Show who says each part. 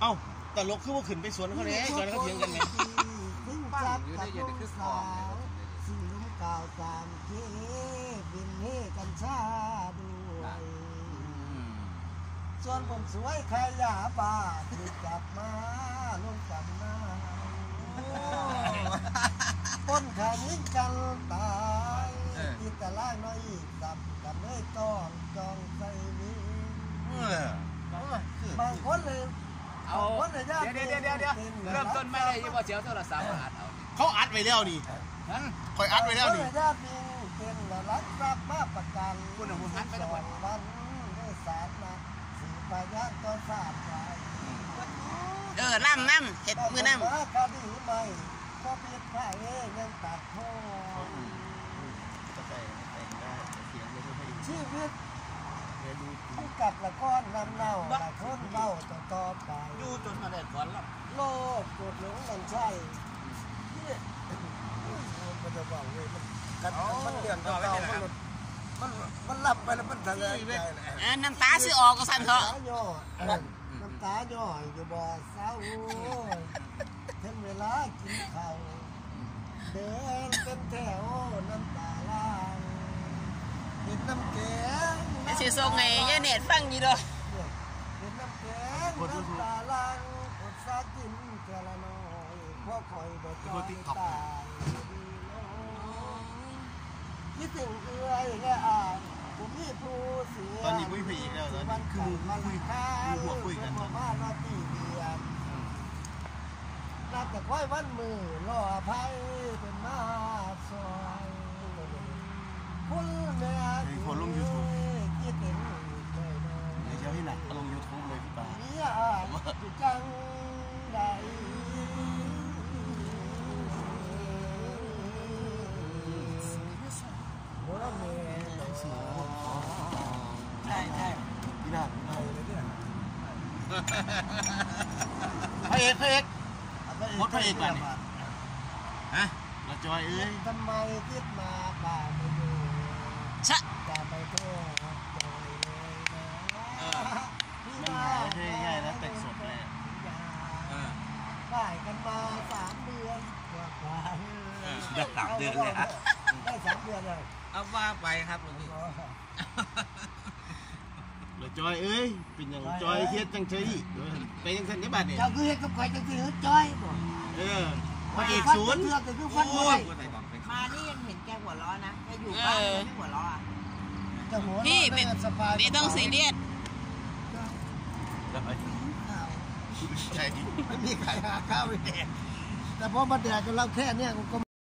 Speaker 1: เอ้าตลกคือว่าขึ้นไปสวนเขาเลยตอนนั้นเขาเถียงกันไง
Speaker 2: ถึงจับกับลูกสาวสิ่งลุงกล่าวตามเคบินเฮกัญชาด้วยส่วนคนสวยใครยาบ้าถูกจับมาลงจำหน้าต้นขายิงกันตายที่ตะล่างน้อยอีกดับกันเลยต้องจองใส่นี้บางคนเลย
Speaker 3: เอา
Speaker 2: เดี๋
Speaker 3: ยวเดี๋ยวเดี๋ยวเดี๋ยวเริ่มต้นไม่ได้ยี่ห้อเสียวโทรศัพท์มาอัดเอา
Speaker 1: เขาอัดไว้แล้วนี่
Speaker 3: ฮะ
Speaker 1: คอยอัดไว้แล้ว
Speaker 2: นี่เลยยากมีเป็นรักทรัพย์มาประกัน
Speaker 3: คุณเอาคุณหันไปทั้งหมด
Speaker 2: สองวันได้สารมาสี่ปายานก็ทราบใจ
Speaker 4: เออน้ำน้ำเห็ดมือน้
Speaker 2: ว่าคดีใหม่ก็เพียงแค่เองยังตัดโทษชีวิต ผู้กับละก้อนนำเน่าละทนเล่าต่อต่อไป
Speaker 3: อยู่จนมาได้ก่อนแล้ว
Speaker 2: โลกกดหลงมันใช่เนี่ยมันจะบอกเว้ยมันกันมันเรื่องเก่าๆมันหลุดมันมันหลับไปแล้วมันทะเลใจแหละำ
Speaker 4: อ่าน้ำตาซื้อออกก็สั่นเถอะ
Speaker 2: น้ำตาย่อน้ำตาย่ออยู่บ่อเศร้าถึงเวลากินข้าวเดินเป็นแถวน้ำตาล่างเห็นน้ำแกง
Speaker 4: ไอ้ สิส่งไงยายเน็ตฟังอยู่ด้อ
Speaker 2: เห็นน้ำแกงน้ำตาล่างอดสากินแค่ละน้อยเพราะคอยบ่จอยตายคิดถึงเอื้อยและอ่างผมมีผู้เสีย
Speaker 1: ตอนนี้คุยไปอีกแล้วตอนนี้คือ
Speaker 2: มัน
Speaker 1: คุย
Speaker 2: ค้า
Speaker 1: หัวคุยกัน
Speaker 2: มามานตีเดียนนับแต่ค่อยวันมือรออภัยเป็นมาซอยคุณแม่คิดถึงเลยน้อย
Speaker 1: ในเช้าที่หนักลงยูทูบเลยพี่ปา
Speaker 2: นี่อา จจะจังใดโอ้แม่
Speaker 4: ใช่ใช่
Speaker 1: พี่นา
Speaker 2: ไปเลยเนี่ย
Speaker 1: พระเอกพระเอกหมดพระเอกก่อนนี่ฮะละจอยเอ้ย
Speaker 2: ทำไมคิดมาป่าไม่อยู่
Speaker 4: ชะ
Speaker 2: จะไปโทษจอยเลยนะ
Speaker 1: เออ มันหายไปง่ายนะแต่งสดเลย
Speaker 2: ได้กันมาสามเดือนกว่ากว่า
Speaker 3: ได้สามเดือนเลยฮะ
Speaker 2: ได้สามเดือนเลย
Speaker 3: เอาว่าไปครับหลวงพี่
Speaker 1: ละจอยเอ้ยเป็นอย่างจอยเฮ็ดจังซี่ไปยังทันได้บาดเนี่ย
Speaker 2: เจ้าคือเฮ็ดกับข่อยจังซี่เฮ้ยจ้อยบ่
Speaker 1: เออพระเอกศูนย์
Speaker 2: เทือกก็คือฟันบ่
Speaker 3: โอ้
Speaker 2: ได้
Speaker 3: ย ว่าแต่บอกไป
Speaker 5: มานี่ยังเห็นแกหัวเร้อนนะแกอยู่บ้านยังไม่หัวเร้อนอะ
Speaker 2: เจ้าหัว
Speaker 4: พี่เป็น
Speaker 2: สบาย
Speaker 4: ไม่ต้องซีเรียส
Speaker 1: ใช่
Speaker 2: ไม่มีใครหาข้าวไปแดกแต่พอมาแดกกับเราแค่เนี้ยก็